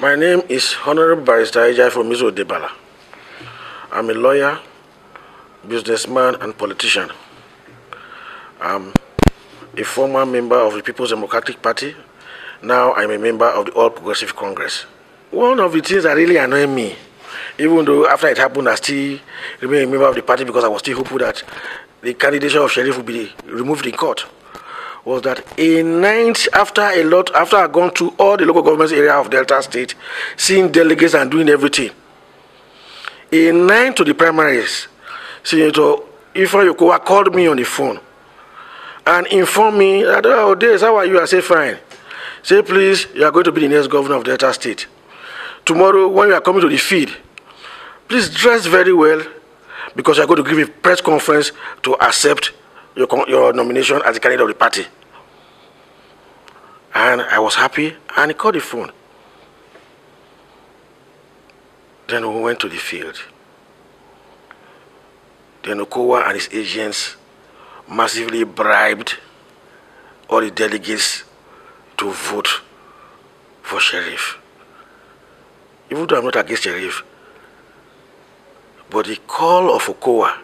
My name is Honorable Barrister Ejai from Mizo Debala. I'm a lawyer, businessman, and politician. I'm a former member of the People's Democratic Party. Now I'm a member of the All Progressive Congress. One of the things that really annoyed me, even though after it happened, I still remain a member of the party because I was still hopeful that the candidature of Sheriff would be removed in court, was that a night after a lot, after I gone to all the local government area of Delta State, seeing delegates and doing everything, a nine to the primaries, Senator Ifeanyi Okowa called me on the phone and informed me that, oh, this, how are you? I said, fine. Say, please, you are going to be the next governor of Delta State. Tomorrow, when you are coming to the field, please dress very well because you are going to give a press conference to accept your, your nomination as the candidate of the party. And I was happy, and he called the phone. Then we went to the field. Then Okowa and his agents massively bribed all the delegates to vote for Sheriff. Even though I'm not against Sheriff, but the call of Okowa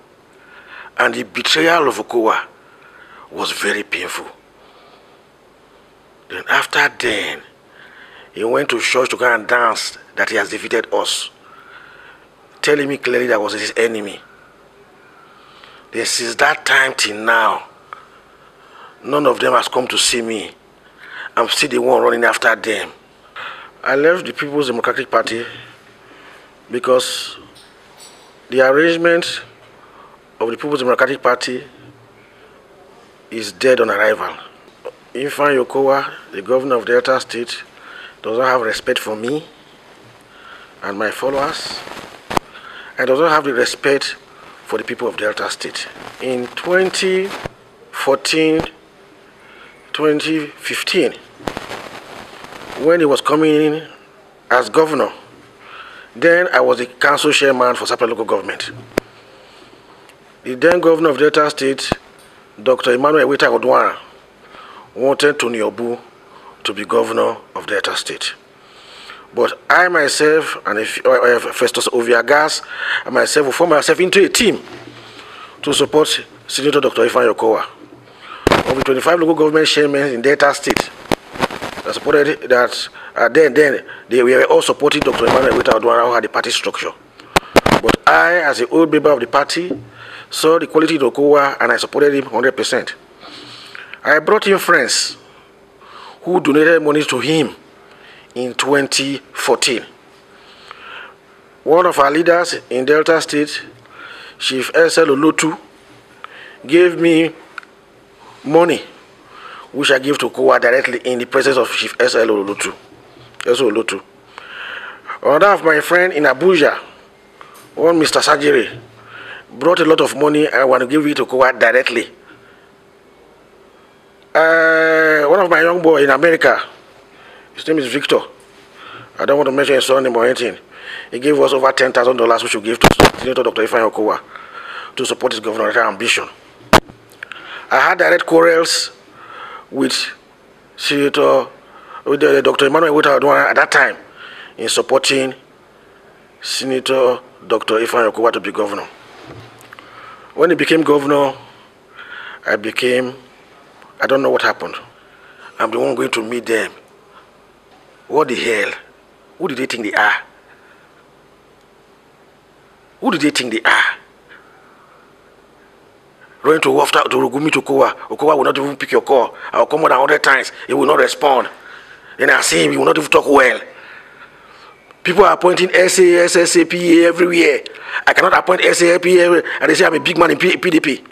and the betrayal of Okowa was very painful. Then after then, he went to church to go and dance that he has defeated us, telling me clearly that was his enemy. Then since that time till now, none of them has come to see me. I'm still the one running after them. I left the People's Democratic Party because the arrangement of the People's Democratic Party is dead on arrival. Ifeanyi Okowa, the governor of Delta State, does not have respect for me and my followers, and does not have the respect for the people of Delta State. In 2014, 2015, when he was coming in as governor, then I was the council chairman for Sapele local government. The then governor of Delta State, Dr. Emmanuel Eweta Uduaghan, wanted Tony Obuh to be governor of Delta State. But I myself and if, uh, Festus Ovie Agas and myself will form myself into a team to support Senator Dr. Ifeanyi Okowa. Of the 25 local government chairmen in Delta State that supported that uh, then then they were all supporting Dr. Emmanuel Eweta Uduaghan who had the party structure. But I, as an old member of the party, saw the quality in Okowa and I supported him 100%. I brought in friends who donated money to him in 2014. One of our leaders in Delta State, Chief S.L. Olotu, gave me money which I give to Kowa directly in the presence of Chief. S.L. Olotu. Another of my friend in Abuja, one Mr. Sajiri, brought a lot of money I want to give it to Kowa directly. Uh, one of my young boy in America, his name is Victor. I don't want to mention his surname or anything. He gave us over ten thousand dollars, which we gave to Senator Dr. Ifeanyi Okowa to support his gubernatorial ambition. I had direct quarrels with Senator with uh, Dr. Emmanuel Eweta at that time in supporting Senator Dr. Ifeanyi to be governor. When he became governor, I became, I don't know what happened. I'm the one going to meet them. What the hell? Who did they think they are? Who did they think they are? Running to after to Rugumi to Kowa. Okowa will not even pick your call. I'll come more than 100 times. He will not respond. Then I see him, he will not even talk well. People are appointing SAS, SAPA everywhere. I cannot appoint SAP and they say I'm a big man in PDP.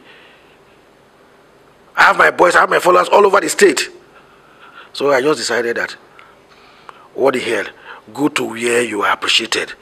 I have my boys, I have my followers all over the state. So I just decided that, what the hell, go to where you are appreciated.